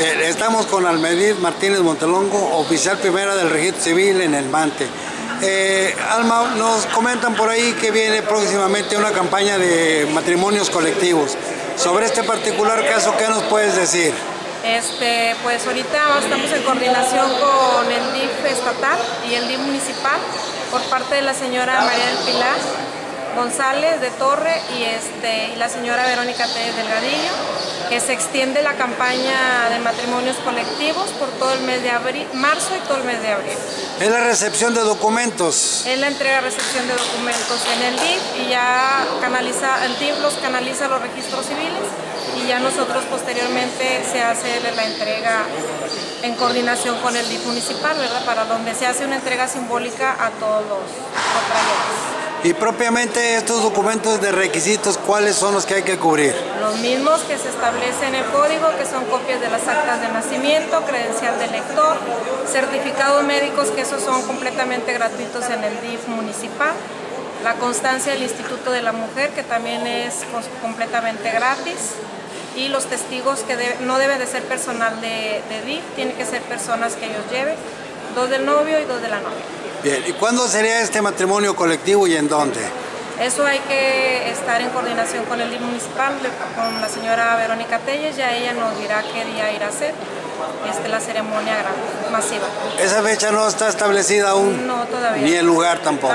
Bien, estamos con Almedir Martínez Montelongo, oficial primera del registro civil en el Mante. Eh, Alma, nos comentan por ahí que viene próximamente una campaña de matrimonios colectivos. Sobre este particular caso, ¿qué nos puedes decir? Este, pues ahorita estamos en coordinación con el DIF estatal y el DIF municipal por parte de la señora María del Pilar González de Torre y, este, y la señora Verónica Pérez Delgadillo, que se extiende la campaña de matrimonios colectivos por todo el mes de abril, marzo y todo el mes de abril. Es la recepción de documentos. Es la entrega recepción de documentos en el DIF y ya canaliza, el DIF los canaliza los registros civiles y ya nosotros posteriormente se hace la entrega en coordinación con el DIF municipal, ¿verdad? Para donde se hace una entrega simbólica a todos los contrayentes. Y propiamente estos documentos de requisitos, ¿cuáles son los que hay que cubrir? Los mismos que se establecen en el código, que son copias de las actas de nacimiento, credencial de lector, certificados médicos, que esos son completamente gratuitos en el DIF municipal, la constancia del Instituto de la Mujer, que también es completamente gratis, y los testigos que no deben de ser personal de, de DIF, tienen que ser personas que ellos lleven, dos del novio y dos de la novia. Bien, ¿y cuándo sería este matrimonio colectivo y en dónde? Eso hay que estar en coordinación con el municipal, con la señora Verónica Telles, ya ella nos dirá qué día ir a hacer este, la ceremonia masiva. ¿Esa fecha no está establecida aún? No, todavía. Ni el lugar tampoco.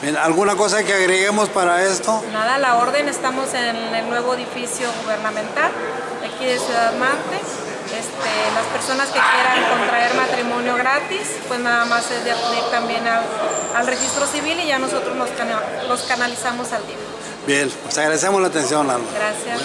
Bien, ¿Alguna cosa que agreguemos para esto? Nada, la orden, estamos en el nuevo edificio gubernamental, aquí de Ciudad Mante. Este, las personas que quieran contraer matrimonio gratis, pues nada más es de acudir también al, al registro civil y ya nosotros los, los canalizamos al DIF. Bien, pues agradecemos la atención, Alma. Gracias.